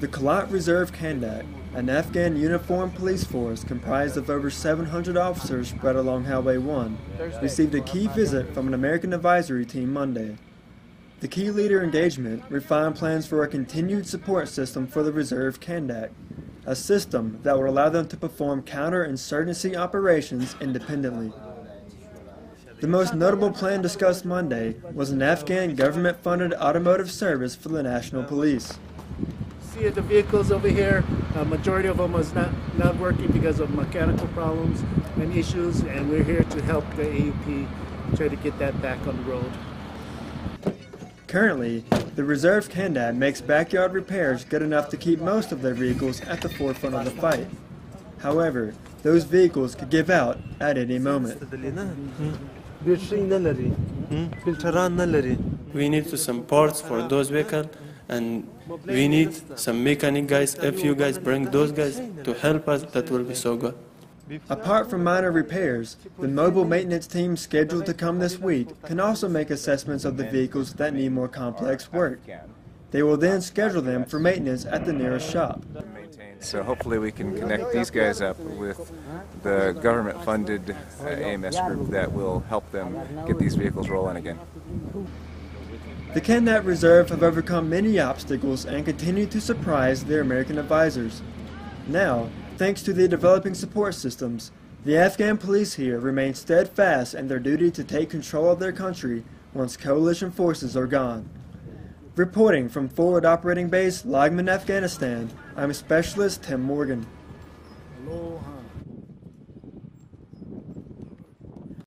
The Qalat Reserve Kandak, an Afghan uniformed police force comprised of over 700 officers spread along Highway 1, received a key visit from an American advisory team Monday. The key leader engagement refined plans for a continued support system for the Reserve Kandak, a system that would allow them to perform counterinsurgency operations independently. The most notable plan discussed Monday was an Afghan government funded automotive service for the National Police. See the vehicles over here, a majority of them is not, not working because of mechanical problems and issues, and we're here to help the AUP try to get that back on the road. Currently, the Reserve Kandak makes backyard repairs good enough to keep most of their vehicles at the forefront of the fight. However, those vehicles could give out at any moment. We need some parts for those vehicles and we need some mechanic guys. If you guys bring those guys to help us, that will be so good. Apart from minor repairs, the mobile maintenance team scheduled to come this week can also make assessments of the vehicles that need more complex work. They will then schedule them for maintenance at the nearest shop. So hopefully we can connect these guys up with the government-funded uh, AMS group that will help them get these vehicles rolling again. The Kandak Reserve have overcome many obstacles and continue to surprise their American advisors. Now, thanks to the developing support systems, the Afghan police here remain steadfast in their duty to take control of their country once coalition forces are gone. Reporting from Forward Operating Base, Lagman, Afghanistan, I'm Specialist Tim Morgan. Aloha.